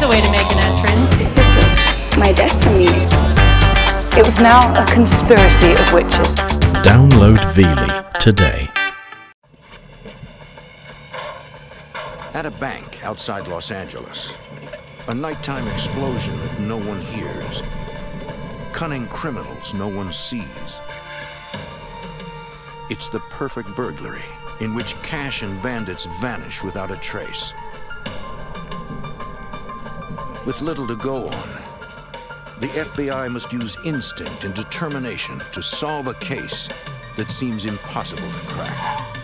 There's a way to make an entrance. This is my destiny. It was now a conspiracy of witches. Download Veely today. At a bank outside Los Angeles, a nighttime explosion that no one hears. Cunning criminals no one sees. It's the perfect burglary in which cash and bandits vanish without a trace. With little to go on, the FBI must use instinct and determination to solve a case that seems impossible to crack.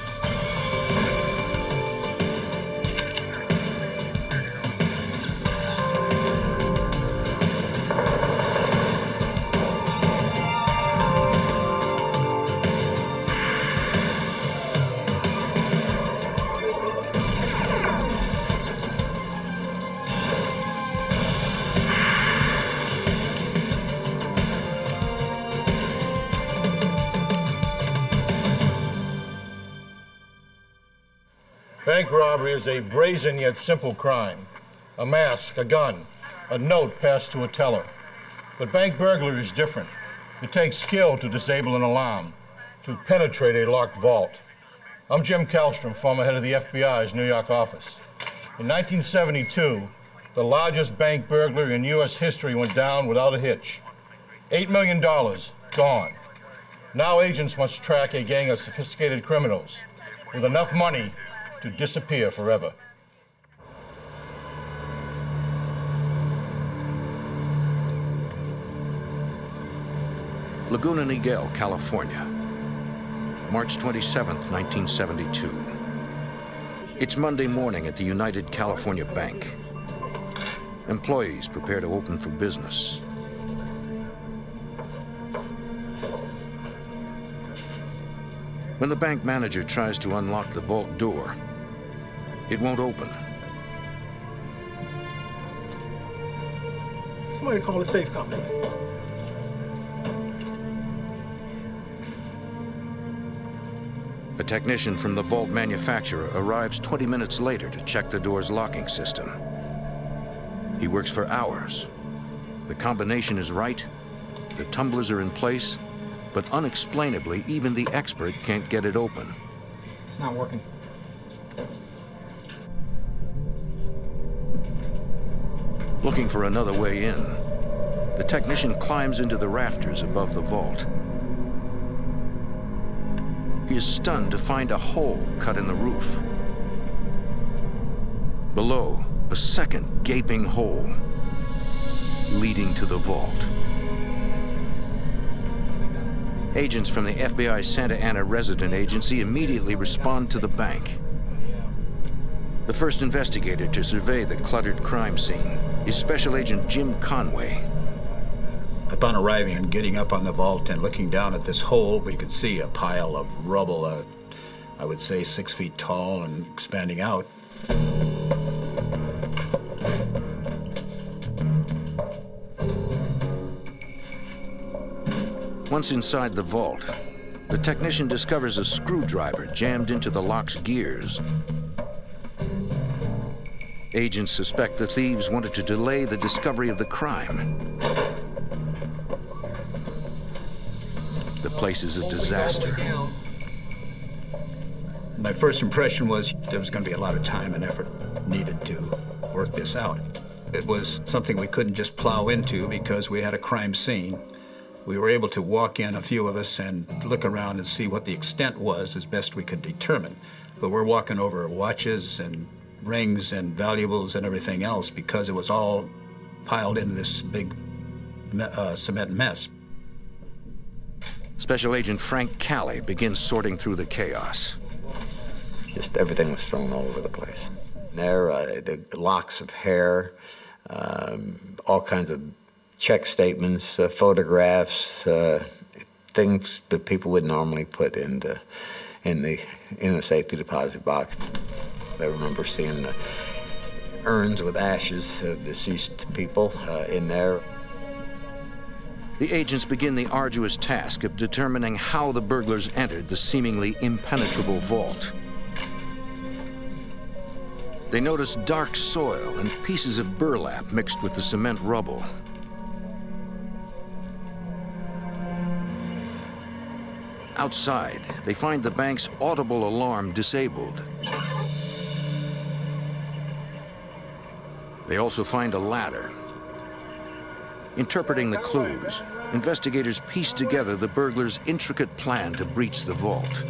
Robbery is a brazen yet simple crime. A mask, a gun, a note passed to a teller. But bank burglary is different. It takes skill to disable an alarm, to penetrate a locked vault. I'm Jim Kallstrom, former head of the FBI's New York office. In 1972, the largest bank burglary in U.S. history went down without a hitch. $8 million gone. Now agents must track a gang of sophisticated criminals with enough money to disappear forever. Laguna Niguel, California. March 27, 1972. It's Monday morning at the United California Bank. Employees prepare to open for business. When the bank manager tries to unlock the vault door, it won't open. Somebody call the safe company. A technician from the vault manufacturer arrives 20 minutes later to check the door's locking system. He works for hours. The combination is right, the tumblers are in place, but unexplainably, even the expert can't get it open. It's not working. Looking for another way in, the technician climbs into the rafters above the vault. He is stunned to find a hole cut in the roof. Below, a second gaping hole leading to the vault. Agents from the FBI Santa Ana Resident Agency immediately respond to the bank. The first investigator to survey the cluttered crime scene is Special Agent Jim Conway. Upon arriving and getting up on the vault and looking down at this hole, we could see a pile of rubble, uh, I would say six feet tall and expanding out. Once inside the vault, the technician discovers a screwdriver jammed into the lock's gears. Agents suspect the thieves wanted to delay the discovery of the crime. The place is a disaster. My first impression was there was going to be a lot of time and effort needed to work this out. It was something we couldn't just plow into because we had a crime scene. We were able to walk in, a few of us, and look around and see what the extent was as best we could determine. But we're walking over watches and rings and valuables and everything else because it was all piled into this big uh, cement mess. Special Agent Frank Calley begins sorting through the chaos. Just everything was thrown all over the place. There, uh, the locks of hair, um, all kinds of check statements, uh, photographs, uh, things that people would normally put in the in the in a safety deposit box. I remember seeing urns with ashes of deceased people uh, in there. The agents begin the arduous task of determining how the burglars entered the seemingly impenetrable vault. They notice dark soil and pieces of burlap mixed with the cement rubble. Outside, they find the bank's audible alarm disabled. They also find a ladder. Interpreting the clues, investigators piece together the burglars' intricate plan to breach the vault.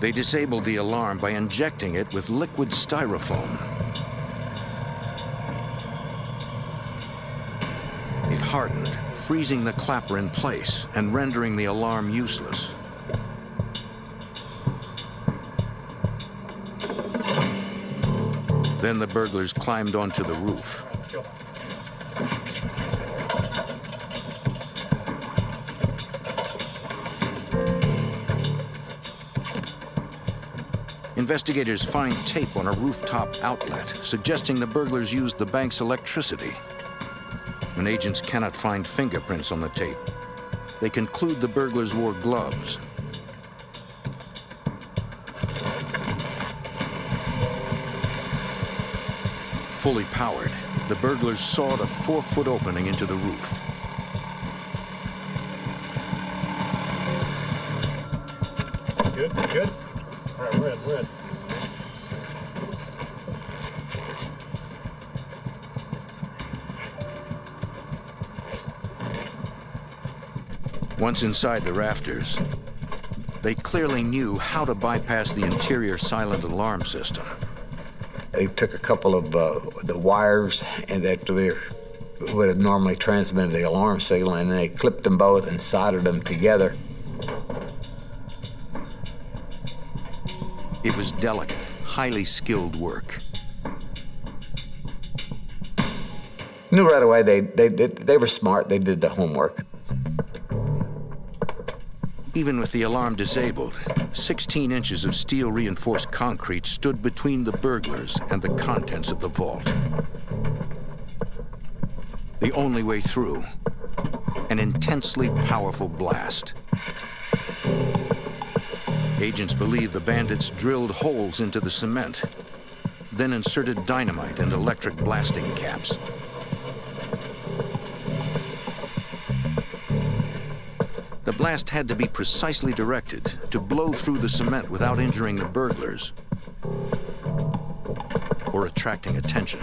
They disabled the alarm by injecting it with liquid styrofoam. Hardened, freezing the clapper in place and rendering the alarm useless. Then the burglars climbed onto the roof. Investigators find tape on a rooftop outlet, suggesting the burglars used the bank's electricity. When agents cannot find fingerprints on the tape, they conclude the burglars wore gloves. Fully powered, the burglars sawed a four-foot opening into the roof. Good, good. All right, we're in, we're in. Once inside the rafters, they clearly knew how to bypass the interior silent alarm system. They took a couple of uh, the wires and that would have normally transmitted the alarm signal, and they clipped them both and soldered them together. It was delicate, highly skilled work. Knew right away they, they, they, they were smart, they did the homework. Even with the alarm disabled, 16 inches of steel reinforced concrete stood between the burglars and the contents of the vault. The only way through, an intensely powerful blast. Agents believe the bandits drilled holes into the cement, then inserted dynamite and electric blasting caps. Blast had to be precisely directed to blow through the cement without injuring the burglars or attracting attention.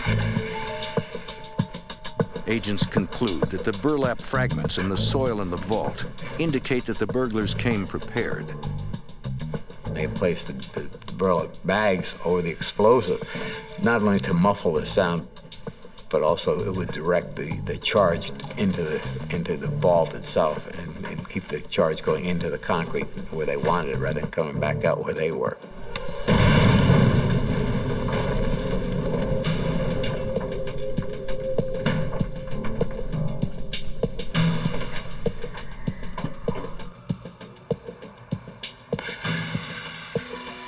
Agents conclude that the burlap fragments in the soil in the vault indicate that the burglars came prepared. They placed the, the burlap bags over the explosive, not only to muffle the sound, but also it would direct the, the charge into the into the vault itself and, keep the charge going into the concrete where they wanted it rather than coming back out where they were.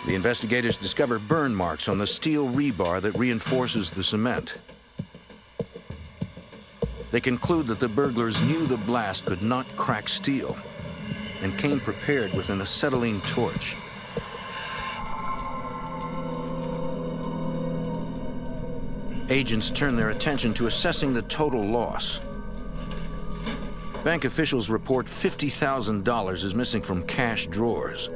The investigators discover burn marks on the steel rebar that reinforces the cement. They conclude that the burglars knew the blast could not crack steel and came prepared with an acetylene torch. Agents turn their attention to assessing the total loss. Bank officials report $50,000 is missing from cash drawers.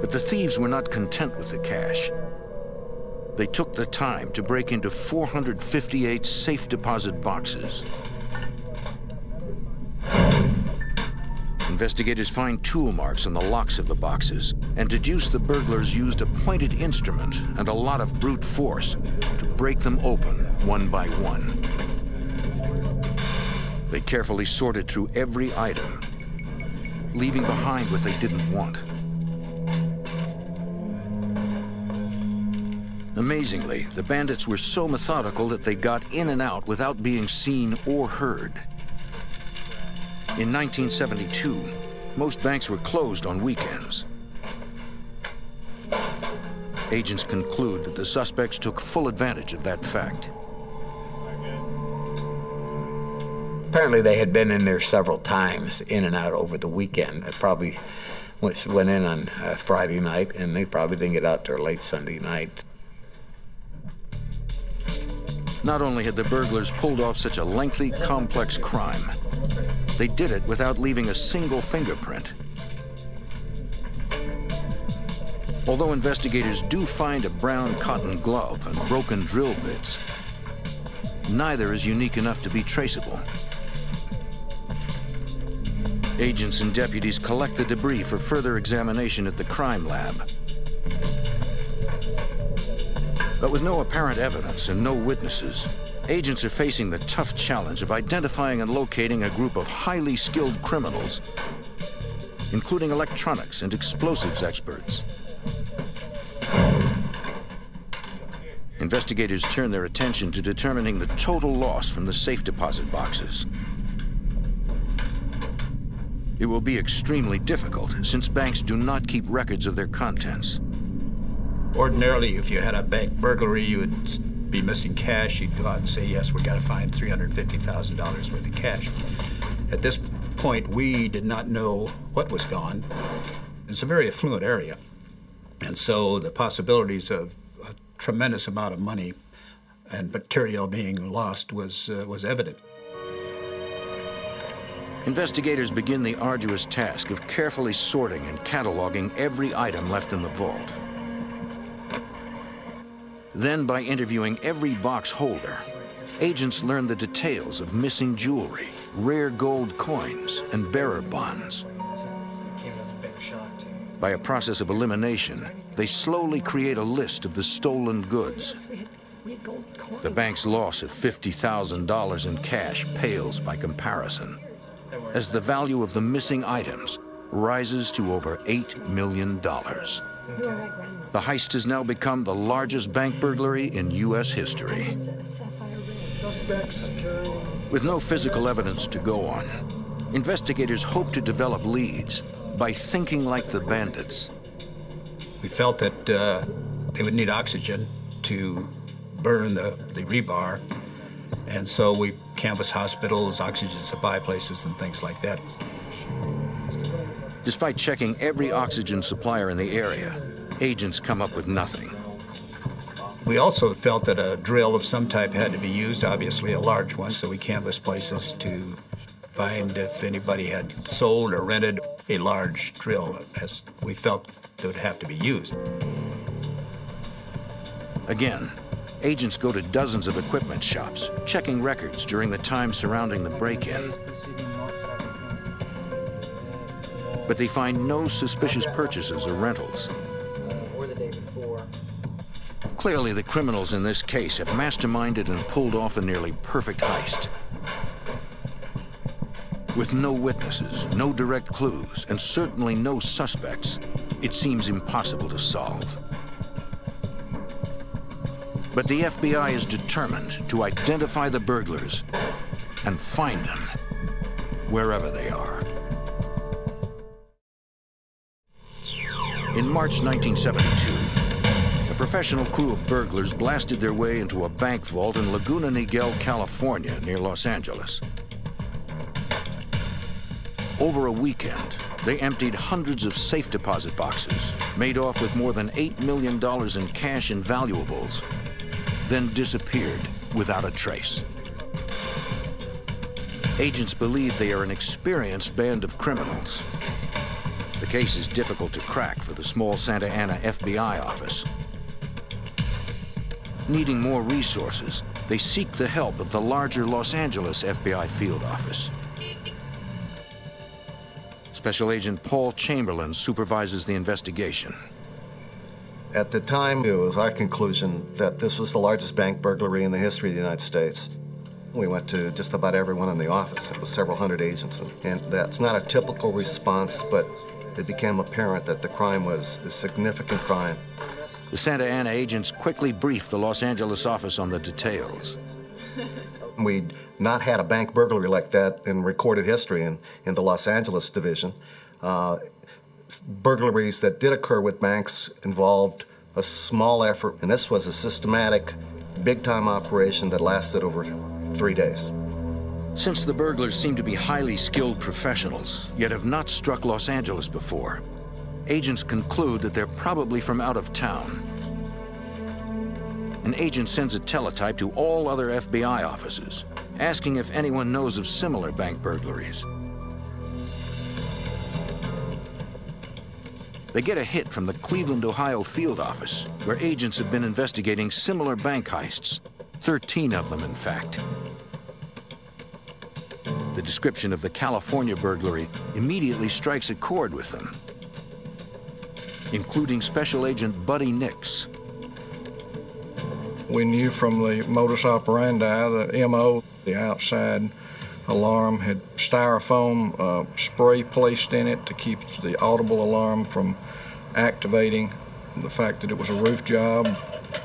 But the thieves were not content with the cash. They took the time to break into 458 safe deposit boxes. Investigators find tool marks on the locks of the boxes and deduce the burglars used a pointed instrument and a lot of brute force to break them open one by one. They carefully sorted through every item, leaving behind what they didn't want. Amazingly, the bandits were so methodical that they got in and out without being seen or heard. In 1972, most banks were closed on weekends. Agents conclude that the suspects took full advantage of that fact. Apparently, they had been in there several times, in and out over the weekend. It probably went, went in on uh, Friday night, and they probably didn't get out there late Sunday night. Not only had the burglars pulled off such a lengthy, complex crime, they did it without leaving a single fingerprint. Although investigators do find a brown cotton glove and broken drill bits, neither is unique enough to be traceable. Agents and deputies collect the debris for further examination at the crime lab. But with no apparent evidence and no witnesses, agents are facing the tough challenge of identifying and locating a group of highly skilled criminals, including electronics and explosives experts. Investigators turn their attention to determining the total loss from the safe deposit boxes. It will be extremely difficult since banks do not keep records of their contents. Ordinarily, if you had a bank burglary, you would be missing cash. You'd go out and say, yes, we got to find $350,000 worth of cash. At this point, we did not know what was gone. It's a very affluent area. And so the possibilities of a tremendous amount of money and material being lost was, uh, was evident. Investigators begin the arduous task of carefully sorting and cataloging every item left in the vault. Then, by interviewing every box holder, agents learn the details of missing jewelry, rare gold coins, and bearer bonds. By a process of elimination, they slowly create a list of the stolen goods. The bank's loss of $50,000 in cash pales by comparison as the value of the missing items rises to over $8 million. The heist has now become the largest bank burglary in U.S. history. With no physical evidence to go on, investigators hope to develop leads by thinking like the bandits. We felt that uh, they would need oxygen to burn the, the rebar and so we canvassed hospitals, oxygen supply places, and things like that. Despite checking every oxygen supplier in the area, agents come up with nothing. We also felt that a drill of some type had to be used, obviously a large one, so we canvassed places to find if anybody had sold or rented a large drill, as we felt it would have to be used. Again, agents go to dozens of equipment shops, checking records during the time surrounding the break-in. But they find no suspicious purchases or rentals. Clearly, the criminals in this case have masterminded and pulled off a nearly perfect heist. With no witnesses, no direct clues, and certainly no suspects, it seems impossible to solve. But the FBI is determined to identify the burglars and find them wherever they are. In March 1972, a professional crew of burglars blasted their way into a bank vault in Laguna Niguel, California, near Los Angeles. Over a weekend, they emptied hundreds of safe deposit boxes, made off with more than $8 million in cash and valuables, then disappeared without a trace. Agents believe they are an experienced band of criminals. The case is difficult to crack for the small Santa Ana FBI office. Needing more resources, they seek the help of the larger Los Angeles FBI field office. Special Agent Paul Chamberlain supervises the investigation. At the time, it was our conclusion that this was the largest bank burglary in the history of the United States. We went to just about everyone in the office. It was several hundred agents, and, that's not a typical response, but it became apparent that the crime was a significant crime. The Santa Ana agents quickly briefed the Los Angeles office on the details. We'd not had a bank burglary like that in recorded history in, in the Los Angeles division. Uh, burglaries that did occur with banks involved a small effort, and this was a systematic, big time operation that lasted over three days. Since the burglars seem to be highly skilled professionals, yet have not struck Los Angeles before, agents conclude that they're probably from out of town. An agent sends a teletype to all other FBI offices, asking if anyone knows of similar bank burglaries. They get a hit from the Cleveland, Ohio field office, where agents have been investigating similar bank heists, 13 of them, in fact. The description of the California burglary immediately strikes a chord with them, including Special Agent Buddy Nix. We knew from the modus operandi, the MO, the outside alarm had styrofoam uh, spray placed in it to keep the audible alarm from activating. The fact that it was a roof job,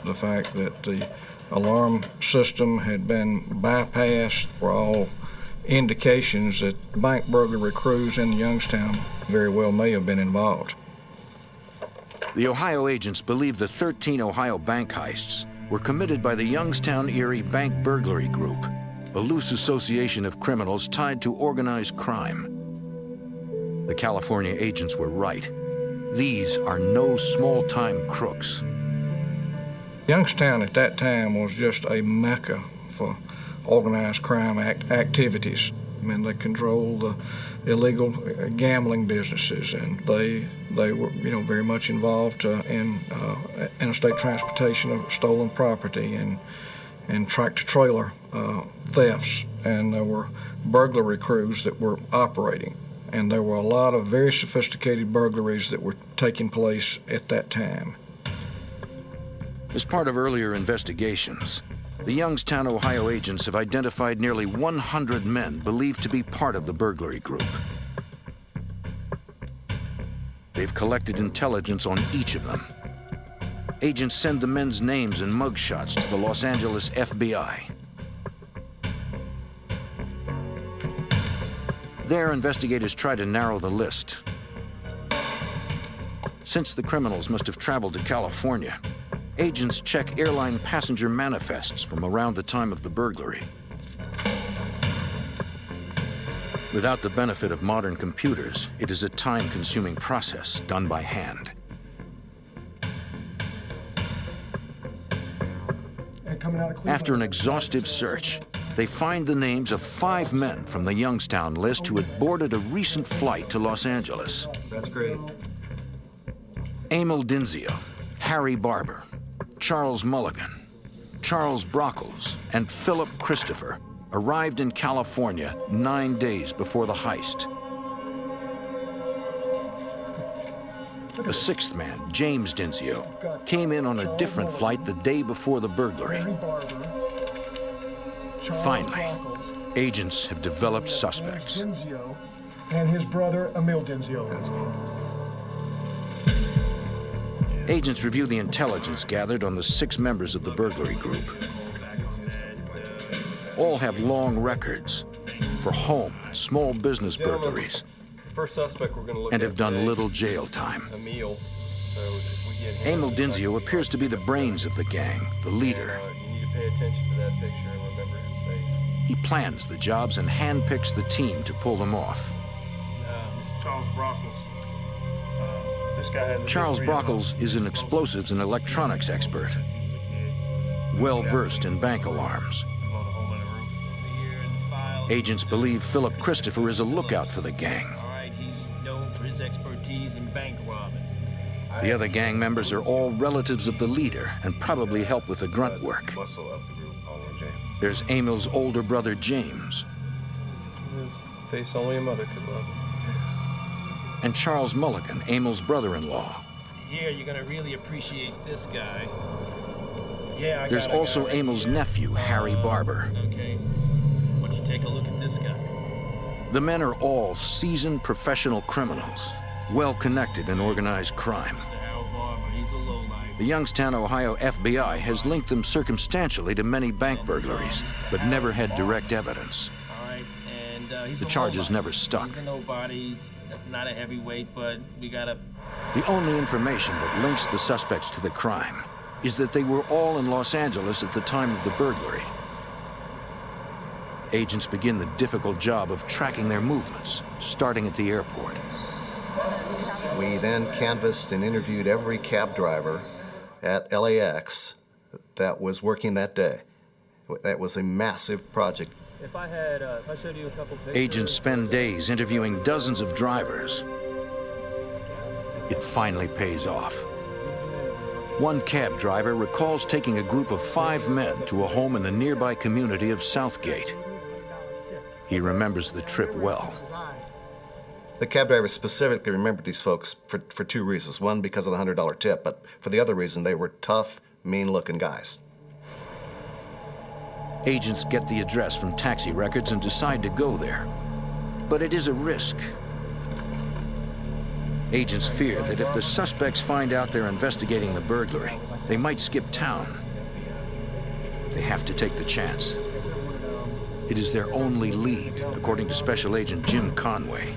the fact that the alarm system had been bypassed were all indications that bank burglary crews in Youngstown very well may have been involved. The Ohio agents believe the 13 Ohio bank heists were committed by the Youngstown Erie Bank Burglary Group, a loose association of criminals tied to organized crime. The California agents were right. These are no small-time crooks. Youngstown at that time was just a mecca for organized crime act activities. I mean, they controlled the illegal gambling businesses, and they they were you know very much involved uh, in uh, interstate transportation of stolen property and and tractor trailer uh, thefts, and there were burglary crews that were operating, and there were a lot of very sophisticated burglaries that were taking place at that time. As part of earlier investigations, the Youngstown, Ohio agents have identified nearly 100 men believed to be part of the burglary group. They've collected intelligence on each of them. Agents send the men's names and mugshots to the Los Angeles FBI. There, investigators try to narrow the list. Since the criminals must have traveled to California, agents check airline passenger manifests from around the time of the burglary. Without the benefit of modern computers, it is a time-consuming process done by hand. After an exhaustive search, they find the names of five men from the Youngstown list who had boarded a recent flight to Los Angeles. That's great. Emil Dinsio, Harry Barber, Charles Mulligan, Charles Brockles, and Philip Christopher arrived in California nine days before the heist. The sixth man, James Dinsio, came in on a different flight the day before the burglary. Finally, agents have developed suspects. And his brother Emil Dinsio. Agents review the intelligence gathered on the six members of the burglary group. All have long records for home and small business burglaries First suspect we're going to look and have done little jail time. Emil. So if we get him, Emil Dinsio appears to be the brains of the gang, the leader. uh, you need to pay attention to that picture and remember his face. He plans the jobs and handpicks the team to pull them off. Uh, Charles. Uh, Charles history of- Brockles is an explosives and electronics expert, well versed in bank alarms. Agents believe Philip Christopher is a lookout for the gang. All right, he's known for his expertise in bank robbing. The other gang members are all relatives of the leader and probably help with the grunt work. Muscle of the group, Oliver James. There's Emil's older brother, James, His face only a mother could love. And Charles Mulligan, Emil's brother-in-law. Here, you're gonna really appreciate this guy. Yeah, I There's also right Emil's here. nephew, Harry Barber. Okay. Why don't you take a look at this guy? The men are all seasoned professional criminals, well connected in organized crime. Mr. Harold Barber, he's a lowlife. The Youngstown, Ohio FBI has linked them circumstantially to many bank burglaries, but never had direct evidence. All right, and uh, he's The charges never stuck. He's a nobody, he's not a heavyweight, but we gotta. The only information that links the suspects to the crime is that they were all in Los Angeles at the time of the burglary. agents begin the difficult job of tracking their movements, starting at the airport. We then canvassed and interviewed every cab driver at LAX that was working that day. That was a massive project. If I had, uh, if I showed you a couple pictures. Agents spend days interviewing dozens of drivers. It finally pays off. One cab driver recalls taking a group of five men to a home in the nearby community of Southgate. He remembers the trip well. The cab driver specifically remembered these folks for, for two reasons. One, because of the $100 tip, but for the other reason, they were tough, mean looking guys. Agents get the address from taxi records and decide to go there. But it is a risk. Agents fear that if the suspects find out they're investigating the burglary, they might skip town. They have to take the chance. It is their only lead, according to Special Agent Jim Conway.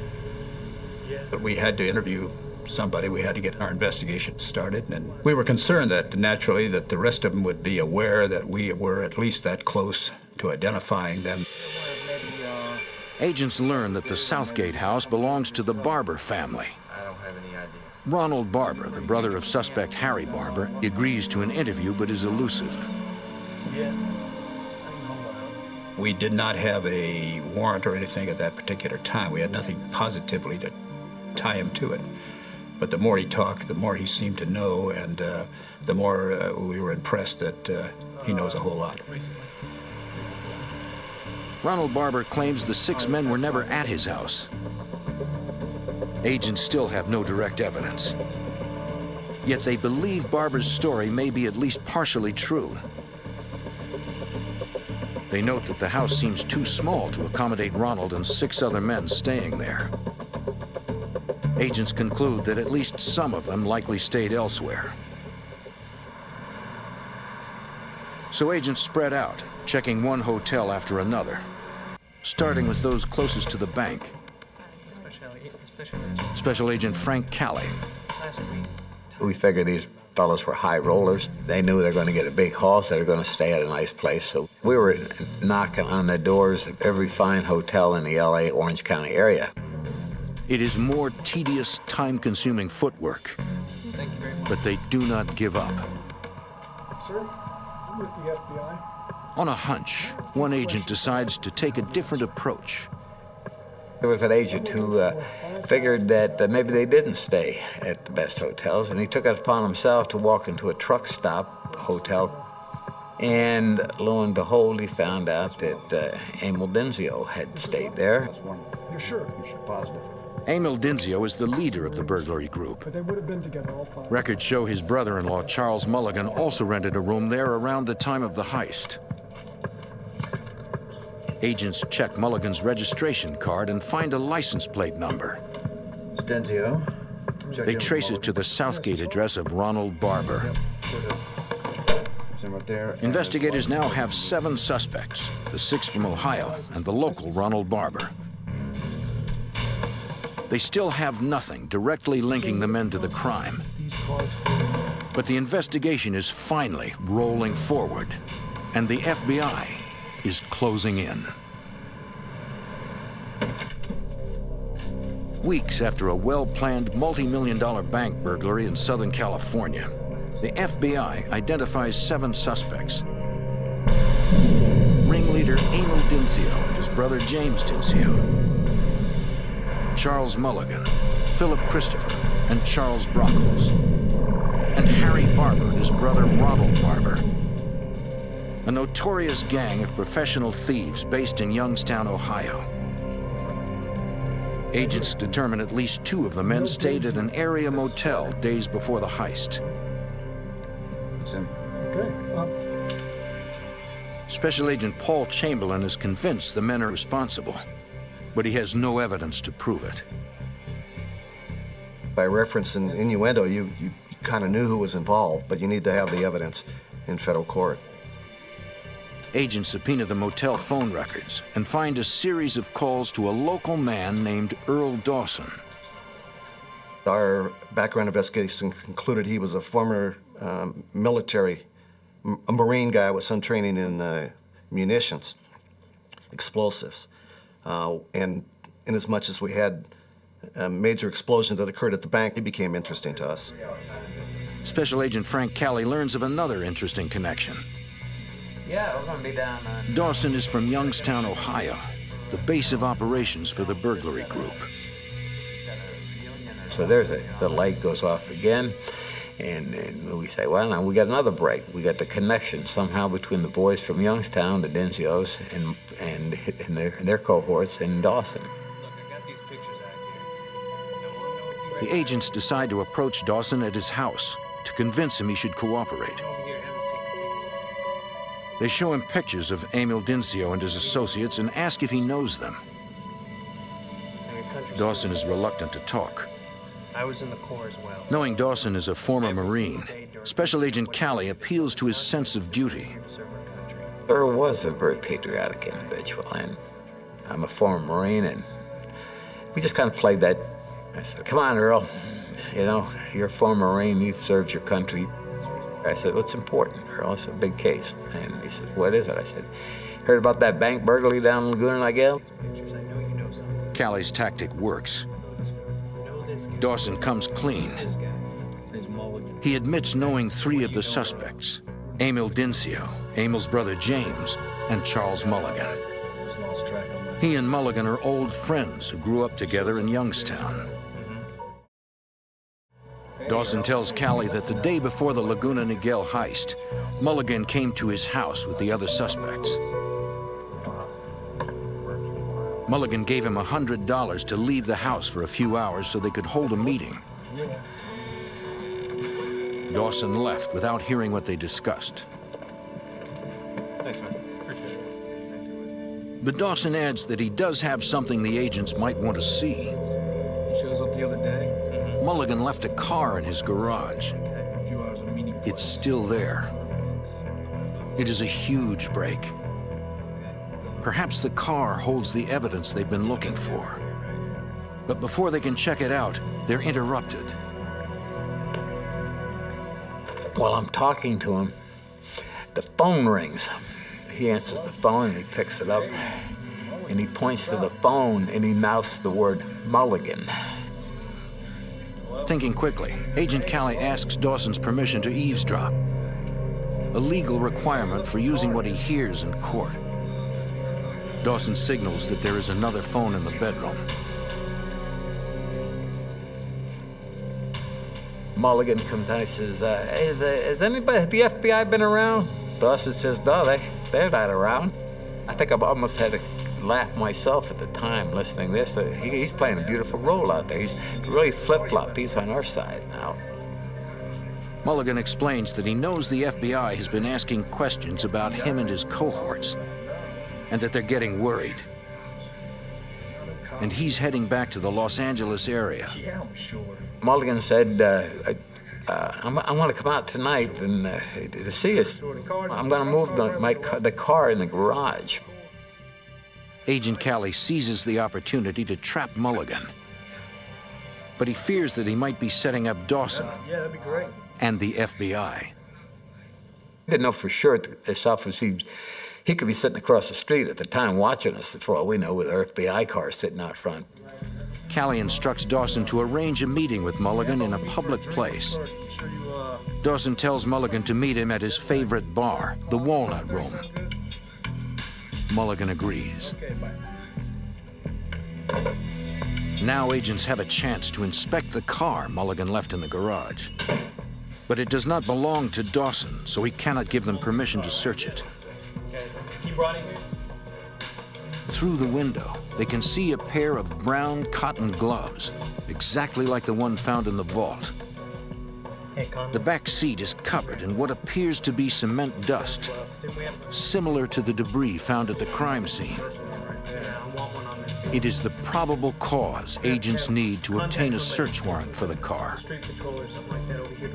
But we had to interview somebody. We had to get our investigation started, and we were concerned that naturally that the rest of them would be aware that we were at least that close to identifying them. Agents learn that the Southgate house belongs to the Barber family. I don't have any idea. Ronald Barber, the brother of suspect Harry Barber, agrees to an interview but is elusive. Yeah. We did not have a warrant or anything at that particular time. We had nothing positively to tie him to it. But the more he talked, the more he seemed to know, and uh, the more uh, we were impressed that uh, he knows a whole lot. Ronald Barber claims the six men were never at his house. Agents still have no direct evidence. Yet they believe Barber's story may be at least partially true. They note that the house seems too small to accommodate Ronald and six other men staying there. Agents conclude that at least some of them likely stayed elsewhere. So agents spread out, checking one hotel after another, starting with those closest to the bank. Special Agent Frank Calley. We figured these fellows were high rollers. They knew they were going to get a big haul, so they were going to stay at a nice place. So we were knocking on the doors of every fine hotel in the LA Orange County area. It is more tedious, time-consuming footwork, but they do not give up. Sir, I'm with the FBI. On a hunch, one agent decides to take a different approach. There was an agent who uh, figured that uh, maybe they didn't stay at the best hotels, and he took it upon himself to walk into a truck stop hotel. And lo and behold, he found out that uh, Emil Dinsio had stayed there. You're sure? You're positive. Emil Dinsio is the leader of the burglary group. But they would have been together, all five. Records show his brother-in-law, Charles Mulligan, also rented a room there around the time of the heist. Agents check Mulligan's registration card and find a license plate number. Dinsio. They trace it to the Southgate address of Ronald Barber. Investigators now have seven suspects, the six from Ohio and the local Ronald Barber. They still have nothing directly linking the men to the crime. But the investigation is finally rolling forward, and the FBI is closing in. Weeks after a well-planned multi-million dollar bank burglary in Southern California, the FBI identifies seven suspects. Ringleader Emil Dinsio and his brother James Dinsio. Charles Mulligan, Philip Christopher, and Charles Brockles. And Harry Barber and his brother Ronald Barber. A notorious gang of professional thieves based in Youngstown, Ohio. Agents determine at least two of the men stayed at an area motel days before the heist. Okay. Special Agent Paul Chamberlain is convinced the men are responsible, but he has no evidence to prove it. By reference and innuendo, you, you kind of knew who was involved, but you need to have the evidence in federal court. Agents subpoena the motel phone records and find a series of calls to a local man named Earl Dawson. Our background investigation concluded he was a former um, military, a Marine guy with some training in uh, munitions. explosives. Uh, and in as much as we had a major explosions that occurred at the bank, it became interesting to us. Special Agent Frank Calley learns of another interesting connection. Yeah, we're gonna be down. Uh... Dawson is from Youngstown, Ohio, the base of operations for the burglary group. So there's a the light goes off again, and, and we say, well, now we got another break. We got the connection somehow between the boys from Youngstown, the Dinsios, and and, and their, their cohorts in Dawson. The agents decide to approach Dawson at his house to convince him he should cooperate. They show him pictures of Emil Dinsio and his associates and ask if he knows them. Dawson is reluctant to talk. I was in the Corps as well. Knowing Dawson is a former Marine, Special Agent Calley appeals to his sense of duty. Earl was a very patriotic individual, and I'm a former Marine, and we just kind of played that. I said, come on, Earl. You know, you're a former Marine, you've served your country. I said, what's important, Earl? It's a big case. And he said, what is it? I said, heard about that bank burglary down in Laguna Niguel? Calley's tactic works. Dawson comes clean. He admits knowing three of the suspects, Emil Dinsio, Emil's brother James, and Charles Mulligan. He and Mulligan are old friends who grew up together in Youngstown. Dawson tells Callie that the day before the Laguna Niguel heist, Mulligan came to his house with the other suspects. Mulligan gave him $100 to leave the house for a few hours so they could hold a meeting. Dawson left without hearing what they discussed. Thanks, man. Appreciate it. But Dawson adds that he does have something the agents might want to see. He shows up the other day. Mm-hmm. Mulligan left a car in his garage. It's still there. It is a huge break. Perhaps the car holds the evidence they've been looking for. But before they can check it out, they're interrupted. While I'm talking to him, the phone rings. He answers the phone and he picks it up and he points to the phone and he mouths the word Mulligan. Thinking quickly, Agent Callie asks Dawson's permission to eavesdrop, a legal requirement for using what he hears in court. Dawson signals that there is another phone in the bedroom. Mulligan comes out and says, uh, hey, the, has anybody, the FBI been around? Dawson says, no, they, they're not around. I think I've almost had to laugh myself at the time listening to this. Uh, he, he's playing a beautiful role out there. He's really flip-flop. He's on our side now. Mulligan explains that he knows the FBI has been asking questions about him and his cohorts, and that they're getting worried. And he's heading back to the Los Angeles area. Yeah, I'm sure. Mulligan said, uh, uh, I'm, I want to come out tonight and uh, to see us. I'm going to move the, my, the car in the garage. Agent Callie seizes the opportunity to trap Mulligan. But he fears that he might be setting up Dawson Yeah, that'd be great. and the FBI. Didn't know for sure that this officer, he, could be sitting across the street at the time watching us, for all we know, with our FBI car sitting out front. Callie instructs Dawson to arrange a meeting with Mulligan in a public place. Dawson tells Mulligan to meet him at his favorite bar, the Walnut Room. Mulligan agrees. Now agents have a chance to inspect the car Mulligan left in the garage. But it does not belong to Dawson, so he cannot give them permission to search it. Him here. Through the window, they can see a pair of brown cotton gloves, exactly like the one found in the vault. The back seat is covered in what appears to be cement dust, similar to the debris found at the crime scene. It is the probable cause agents need to obtain a search warrant for the car. Street patrol or something like that over here.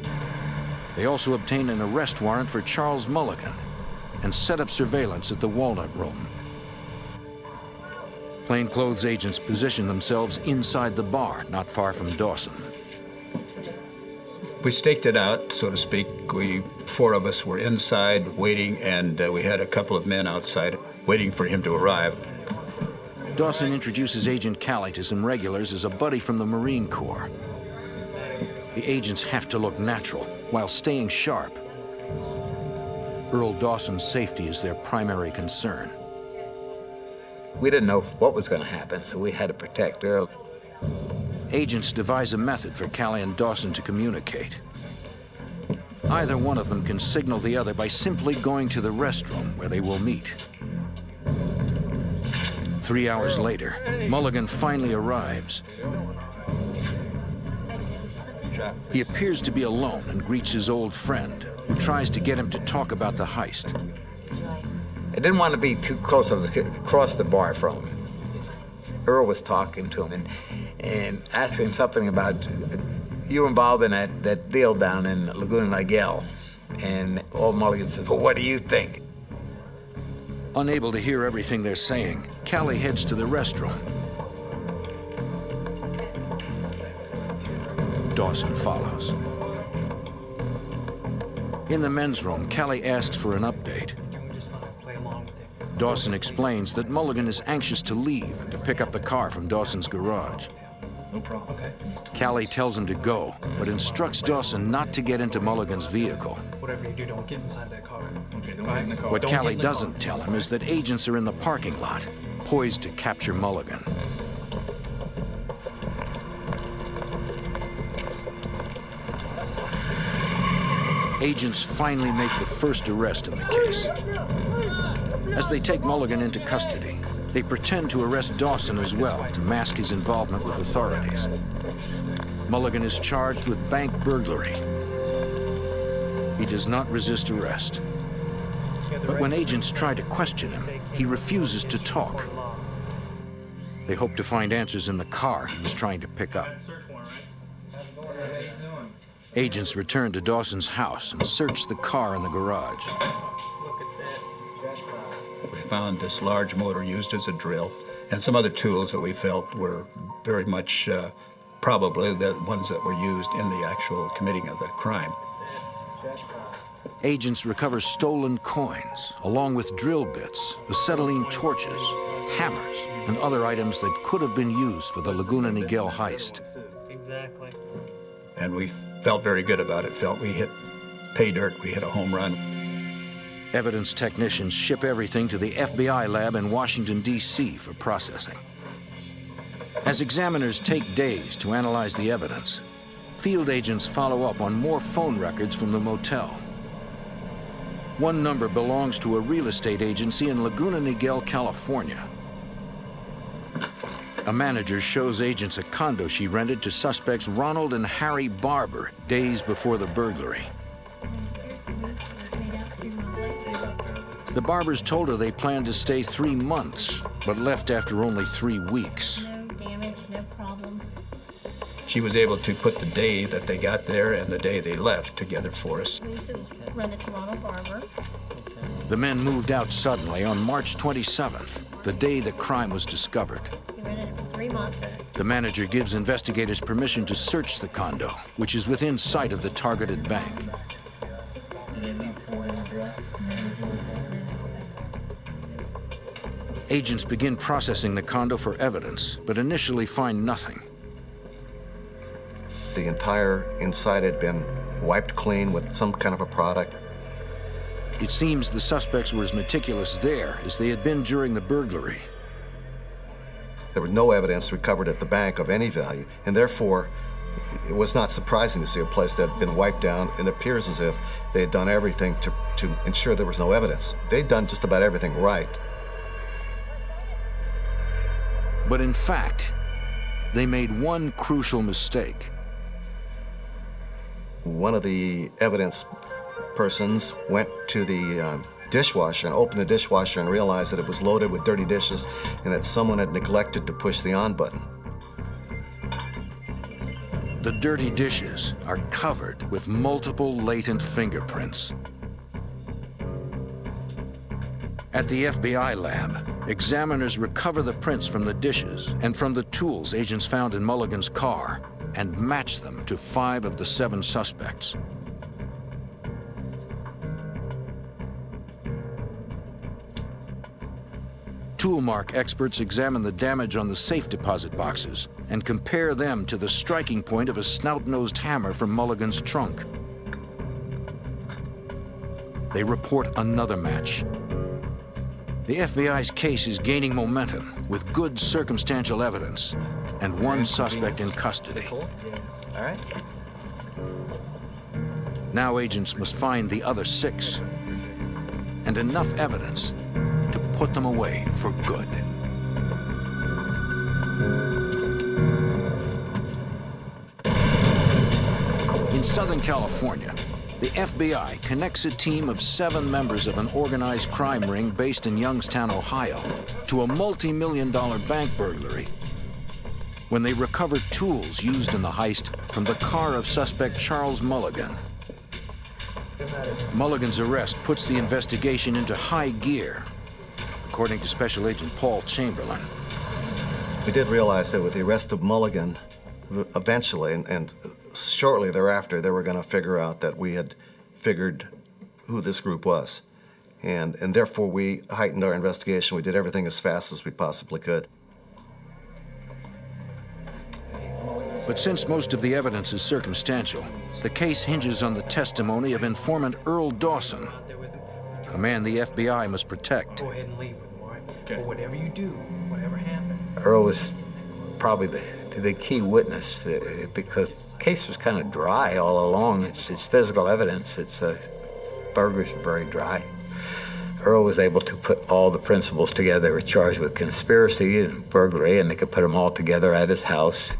They also obtain an arrest warrant for Charles Mulligan and set up surveillance at the Walnut Room. Plainclothes agents position themselves inside the bar, not far from Dawson. We staked it out, so to speak. We four of us were inside waiting, and uh, we had a couple of men outside waiting for him to arrive. Dawson introduces Agent Callie to some regulars as a buddy from the Marine Corps. The agents have to look natural while staying sharp. Earl Dawson's safety is their primary concern. We didn't know what was going to happen, so we had to protect Earl. Agents devise a method for Callie and Dawson to communicate. Either one of them can signal the other by simply going to the restroom where they will meet. Three hours later, Mulligan finally arrives. He appears to be alone and greets his old friend, who tries to get him to talk about the heist. I didn't want to be too close. I was across the bar from him. Earl was talking to him and, and asking him something about uh, you were involved in that, that deal down in Laguna Niguel. And old Mulligan said, Well, what do you think? Unable to hear everything they're saying, Callie heads to the restroom. Dawson follows. In the men's room, Callie asks for an update. Dawson explains that Mulligan is anxious to leave and to pick up the car from Dawson's garage. No problem. Okay. Callie tells him to go, but instructs Dawson not to get into Mulligan's vehicle. Whatever you do, don't get inside that car. Okay, don't get in the car. What Don't Callie the doesn't car. tell him is that agents are in the parking lot, poised to capture Mulligan. Agents finally make the first arrest in the case. As they take Mulligan into custody, they pretend to arrest Dawson as well to mask his involvement with authorities. Mulligan is charged with bank burglary. He does not resist arrest. But when agents try to question him, he refuses to talk. They hope to find answers in the car he was trying to pick up. Agents returned to Dawson's house and searched the car in the garage. We found this large motor used as a drill and some other tools that we felt were very much uh, probably the ones that were used in the actual committing of the crime. Agents recover stolen coins, along with drill bits, acetylene torches, hammers, and other items that could have been used for the Laguna Niguel heist. Exactly. And we felt very good about it, felt we hit pay dirt, we hit a home run. Evidence technicians ship everything to the FBI lab in Washington, D.C. for processing. As examiners take days to analyze the evidence, field agents follow up on more phone records from the motel. One number belongs to a real estate agency in Laguna Niguel, California. A manager shows agents a condo she rented to suspects Ronald and Harry Barber days before the burglary. The Barbers told her they planned to stay three months, but left after only three weeks. No damage, no problems. She was able to put the day that they got there and the day they left together for us. This is rented to Ronald Barber. The men moved out suddenly on March 27th, the day the crime was discovered. He rented it for three months. The manager gives investigators permission to search the condo, which is within sight of the targeted bank. Agents begin processing the condo for evidence, but initially find nothing. The entire inside had been wiped clean with some kind of a product. It seems the suspects were as meticulous there as they had been during the burglary. There was no evidence recovered at the bank of any value, and therefore, it was not surprising to see a place that had been wiped down. It appears as if they had done everything to, to ensure there was no evidence. They'd done just about everything right. But in fact, they made one crucial mistake. One of the evidence persons went to the um, dishwasher and opened the dishwasher and realized that it was loaded with dirty dishes and that someone had neglected to push the on button. The dirty dishes are covered with multiple latent fingerprints. At the FBI lab, examiners recover the prints from the dishes and from the tools agents found in Mulligan's car and match them to five of the seven suspects. Toolmark experts examine the damage on the safe deposit boxes and compare them to the striking point of a snout-nosed hammer from Mulligan's trunk. They report another match. The FBI's case is gaining momentum with good circumstantial evidence and one suspect in custody. All right. Now agents must find the other six and enough evidence put them away for good. In Southern California, the FBI connects a team of seven members of an organized crime ring based in Youngstown, Ohio, to a multi-million dollar bank burglary when they recover tools used in the heist from the car of suspect Charles Mulligan. Mulligan's arrest puts the investigation into high gear, according to Special Agent Paul Chamberlain. We did realize that with the arrest of Mulligan, eventually, and, and shortly thereafter, they were going to figure out that we had figured who this group was. And, and therefore, we heightened our investigation. We did everything as fast as we possibly could. But since most of the evidence is circumstantial, the case hinges on the testimony of informant Earl Dawson, a man the FBI must protect. Go ahead and leave with him, all right? But whatever you do, whatever happens, Earl was probably the, the key witness uh, because the case was kind of dry all along. It's, it's physical evidence. It's uh, burglars are very dry. Earl was able to put all the principals together. They were charged with conspiracy and burglary, and they could put them all together at his house.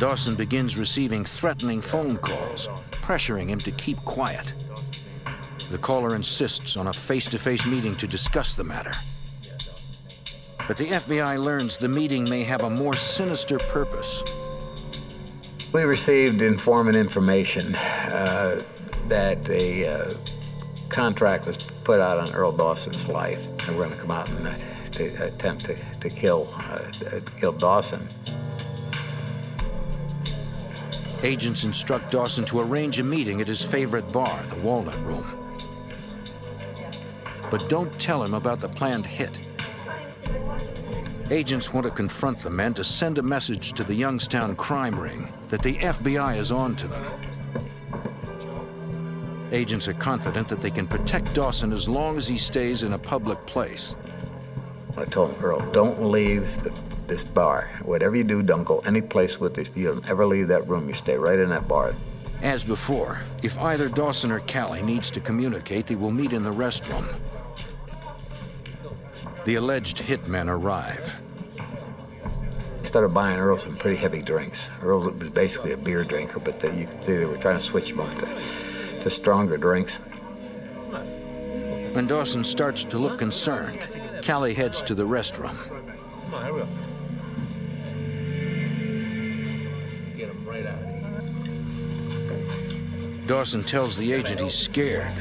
Dawson begins receiving threatening phone calls, pressuring him to keep quiet. The caller insists on a face-to-face meeting to discuss the matter. But the FBI learns the meeting may have a more sinister purpose. We received informant information uh, that a uh, contract was put out on Earl Dawson's life. They were going to come out and uh, to attempt to, to kill, uh, kill Dawson. Agents instruct Dawson to arrange a meeting at his favorite bar, the Walnut Room. But don't tell him about the planned hit. Agents want to confront the men to send a message to the Youngstown crime ring that the FBI is on to them. Agents are confident that they can protect Dawson as long as he stays in a public place. I told him, Earl, don't leave the, this bar. Whatever you do, don't go any place with this. You don't ever leave that room. You stay right in that bar. As before, if either Dawson or Callie needs to communicate, they will meet in the restroom. The alleged hitmen arrive. Started buying Earl some pretty heavy drinks. Earl was basically a beer drinker, but they, you could see they were trying to switch him off to, to stronger drinks. When Dawson starts to look concerned, Callie heads to the restroom. Come on, hurry up. Get him right out of here. Dawson tells the agent he's scared.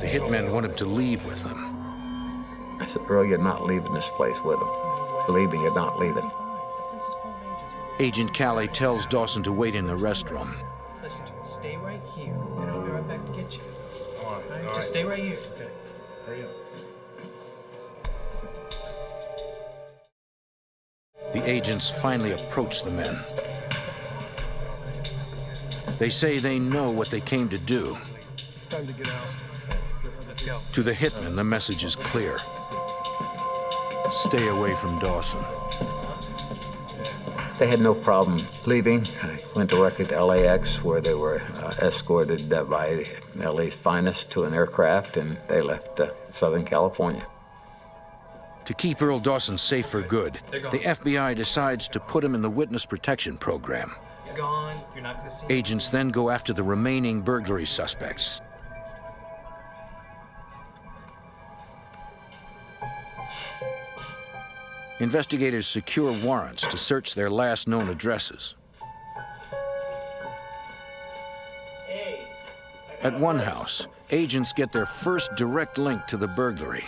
The hitmen want him to leave with them. I said, Earl, you're not leaving this place with him. You're leaving, you're not leaving. Agent Callie tells Dawson to wait in the restroom. listen to me. Stay right here, and I'll be right back to get you. All right, All right, all just right. stay right here. Okay, hurry up. The agents finally approach the men. They say they know what they came to do. Time to get out. Let's go. To the hitmen, the message is clear. Stay away from Dawson. They had no problem leaving. I went directly to LAX where they were uh, escorted uh, by LA's finest to an aircraft and they left uh, Southern California. To keep Earl Dawson safe for good, the FBI decides to put him in the witness protection program. Gone. You're not gonna see. Agents then go after the remaining burglary suspects. Investigators secure warrants to search their last known addresses. At one house, agents get their first direct link to the burglary.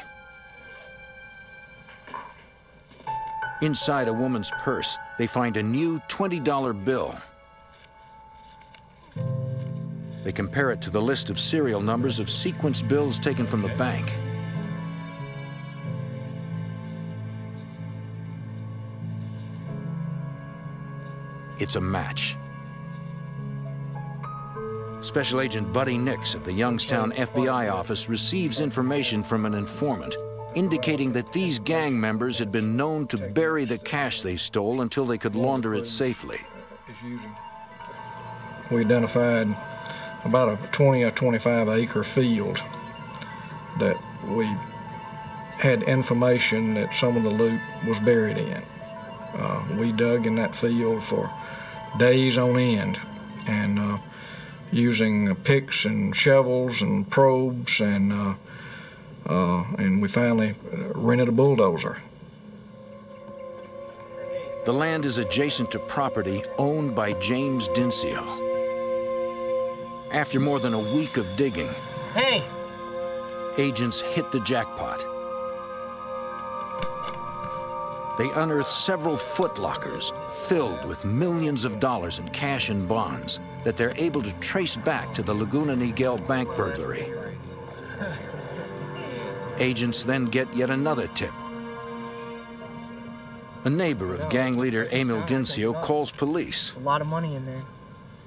Inside a woman's purse, they find a new $20 bill. They compare it to the list of serial numbers of sequence bills taken from the bank. It's a match. Special Agent Buddy Nix of the Youngstown FBI office receives information from an informant indicating that these gang members had been known to bury the cash they stole until they could launder it safely. We identified about a 20 or 25 acre field that we had information that some of the loot was buried in. Uh, we dug in that field for days on end and uh, using picks and shovels and probes and uh, uh, and we finally rented a bulldozer. The land is adjacent to property owned by James Dinsio. After more than a week of digging, Hey! agents hit the jackpot. They unearthed several footlockers filled with millions of dollars in cash and bonds that they're able to trace back to the Laguna Niguel bank burglary. Agents then get yet another tip. A neighbor of gang leader Emil Dinsio calls police. A lot of money in there.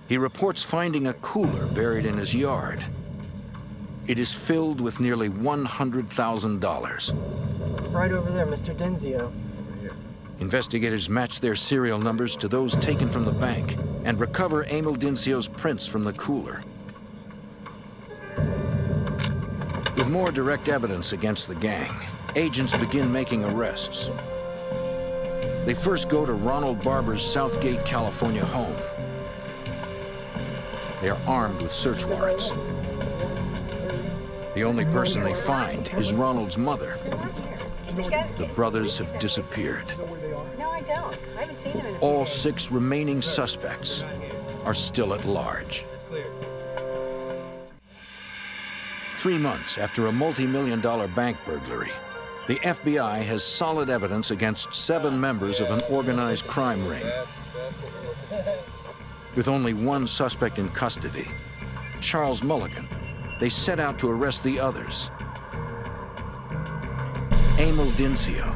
He reports finding a cooler buried in his yard. It is filled with nearly $100,000. Right over there, Mr. Dinsio. Investigators match their serial numbers to those taken from the bank and recover Emil Dinsio's prints from the cooler. With more direct evidence against the gang, agents begin making arrests. They first go to Ronald Barber's Southgate, California home. They are armed with search warrants. The only person they find is Ronald's mother. The brothers have disappeared. Don't. I haven't seen him in All six remaining suspects are still at large. Three months after a multi-million dollar bank burglary, the FBI has solid evidence against seven members of an organized crime ring. With only one suspect in custody, Charles Mulligan, they set out to arrest the others. Emil Dinsio,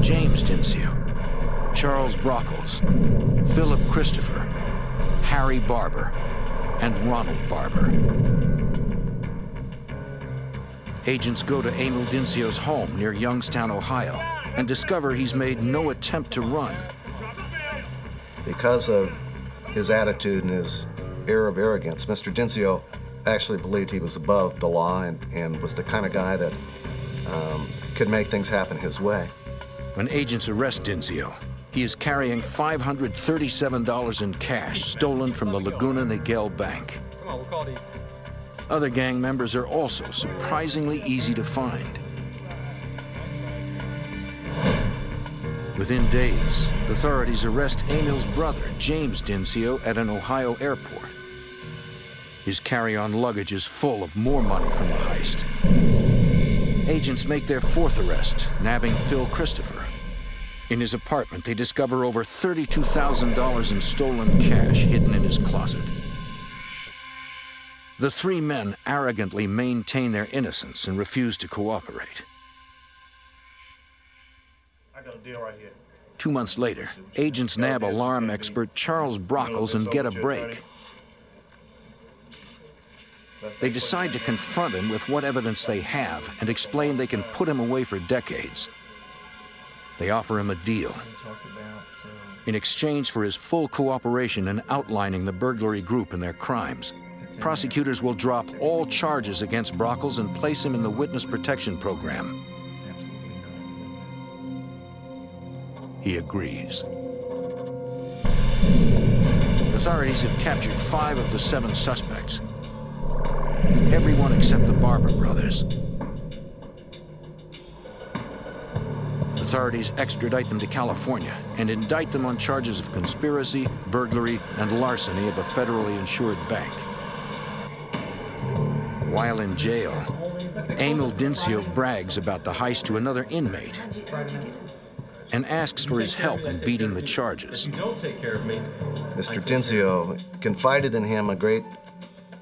James Dinsio, Charles Brockles, Philip Christopher, Harry Barber, and Ronald Barber. Agents go to Emil Dinsio's home near Youngstown, Ohio, and discover he's made no attempt to run. Because of his attitude and his air of arrogance, Mr. Dinsio actually believed he was above the law and, and was the kind of guy that um, could make things happen his way. When agents arrest Dinsio, he is carrying $537 in cash stolen from the Laguna Niguel Bank. Come on, we'll call the. Other gang members are also surprisingly easy to find. Within days, authorities arrest Emil's brother, James Dinsio, at an Ohio airport. His carry-on luggage is full of more money from the heist. Agents make their fourth arrest, nabbing Phil Christopher. In his apartment, they discover over $32,000 in stolen cash hidden in his closet. The three men arrogantly maintain their innocence and refuse to cooperate. I got a deal right here. Two months later, agents nab alarm expert Charles Brockles and get a break. They decide to confront him with what evidence they have and explain they can put him away for decades. They offer him a deal. In exchange for his full cooperation in outlining the burglary group and their crimes, prosecutors will drop all charges against Brockles and place him in the witness protection program. He agrees. Authorities have captured five of the seven suspects. Everyone except the Barber brothers. Authorities extradite them to California and indict them on charges of conspiracy, burglary, and larceny of a federally insured bank. While in jail, Emil Dinsio brags about the heist to another inmate. and asks for his help in beating the charges. If you don't take care of me, Mr. Dinsio confided in him a great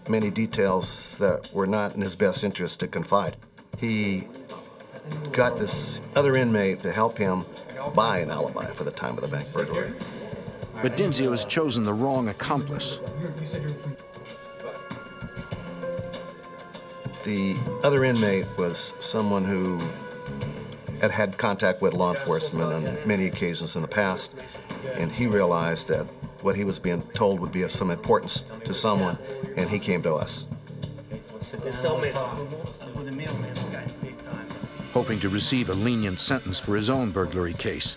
many details that were not in his best interest to confide. He got this other inmate to help him buy an alibi for the time of the bank burglary. But Dinsio has chosen the wrong accomplice. The other inmate was someone who had had contact with law enforcement on many occasions in the past, and he realized that what he was being told would be of some importance to someone, and he came to us. Hoping to receive a lenient sentence for his own burglary case,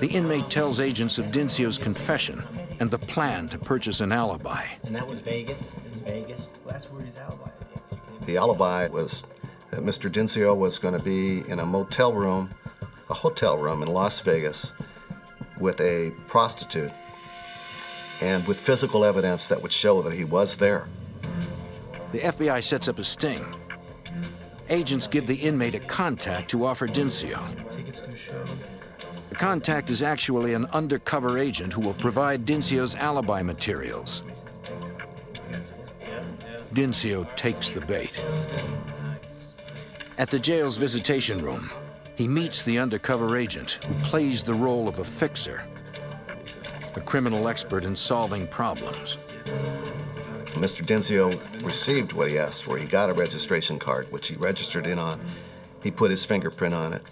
the inmate tells agents of Dinsio's confession and the plan to purchase an alibi. And that was Vegas? In Vegas? Well, that's where his alibi The alibi was that Mr. Dinsio was going to be in a motel room, a hotel room in Las Vegas, with a prostitute and with physical evidence that would show that he was there. The FBI sets up a sting. Agents give the inmate a contact to offer to the contact is actually an undercover agent who will provide Dinsio's alibi materials. Dinsio takes the bait. At the jail's visitation room, he meets the undercover agent who plays the role of a fixer, a criminal expert in solving problems. Mr. Dinsio received what he asked for. He got a registration card, which he registered in on. He put his fingerprint on it.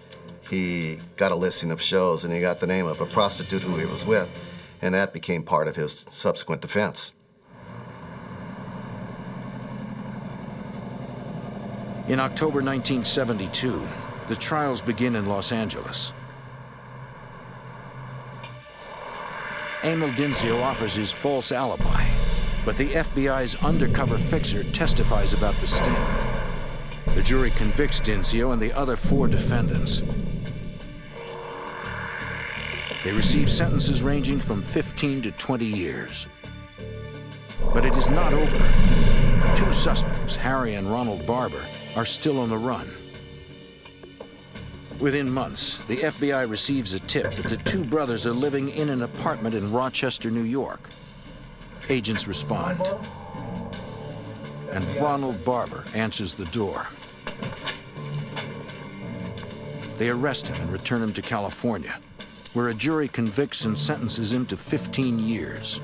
He got a listing of shows, and he got the name of a prostitute who he was with, and that became part of his subsequent defense. In October 1972, the trials begin in Los Angeles. Emil Dinsio offers his false alibi, but the FBI's undercover fixer testifies about the sting. The jury convicts Dinsio and the other four defendants. They receive sentences ranging from 15 to 20 years. But it is not over. Two suspects, Harry and Ronald Barber, are still on the run. Within months, the FBI receives a tip that the two brothers are living in an apartment in Rochester, New York. Agents respond. And Ronald Barber answers the door. They arrest him and return him to California, where a jury convicts and sentences him to 15 years.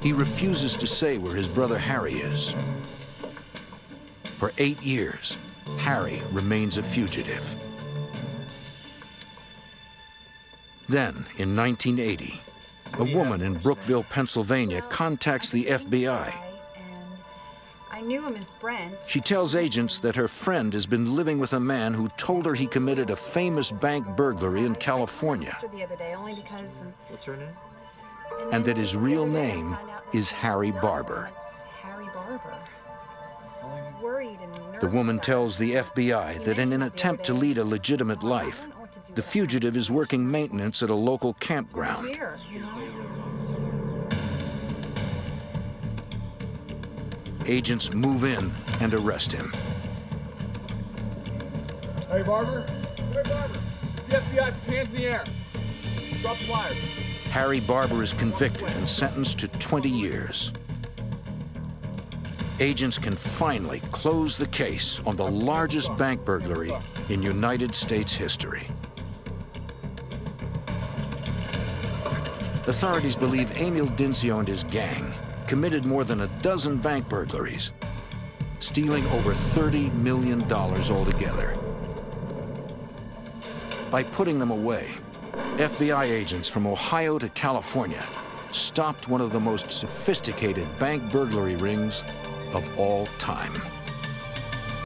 He refuses to say where his brother Harry is. For eight years, Harry remains a fugitive. Then, in 1980, a woman in Brookville, Pennsylvania contacts the FBI. I knew him as Brent. She tells agents that her friend has been living with a man who told her he committed a famous bank burglary in California, The other day, only because. What's her name? and that his real name is Harry Barber. Harry Barber. Worried and. The woman tells the FBI that in an attempt to lead a legitimate life, the fugitive is working maintenance at a local campground. Here, you know? Agents move in and arrest him. Hey, Barber. Hey, Barber. The FBI, hands in the air. Drop the wires. Harry Barber is convicted and sentenced to 20 years. Agents can finally close the case on the largest bank burglary in United States history. Authorities believe Emil Dinsio and his gang committed more than a dozen bank burglaries, stealing over $30 million altogether. By putting them away, FBI agents from Ohio to California stopped one of the most sophisticated bank burglary rings of all time.